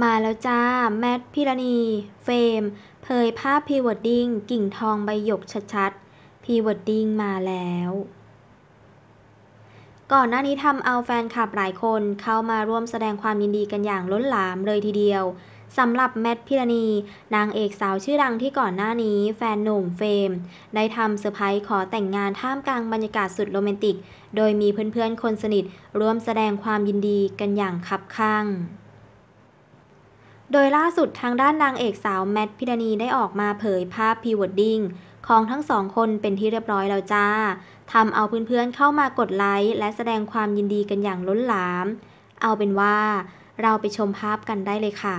มาแล้วจ้า แมทพิรณี เฟมเผยภาพพรีเวดดิ้งกิ่งทองใบหยกชัดๆพรีเวดดิ้งมาแล้ว ก่อนหน้านี้ทำเอาแฟนคลับหลายคนเข้ามาร่วมแสดงความยินดีกันอย่างล้นหลามเลยทีเดียวสำหรับแมทพิรณี นางเอกสาวชื่อดังที่ก่อนหน้านี้ แฟนหนุ่มเฟมได้ทำเซอร์ไพรส์ขอแต่งงานท่ามกลางบรรยากาศสุดโรแมนติก โดยมีเพื่อนๆคนสนิทร่วมแสดงความยินดีกันอย่างคับคั่ง โดยล่าสุดทางด้านนางเอกสาวแมทพิรณีได้ออกมาเผยภาพพรีเวดดิ้งของทั้งสองคนเป็นที่เรียบร้อยแล้วจ้าทำเอาเพื่อนๆเข้ามากดไลค์และแสดงความยินดีกันอย่างล้นหลาม เอาเป็นว่าเราไปชมภาพกันได้เลยค่ะ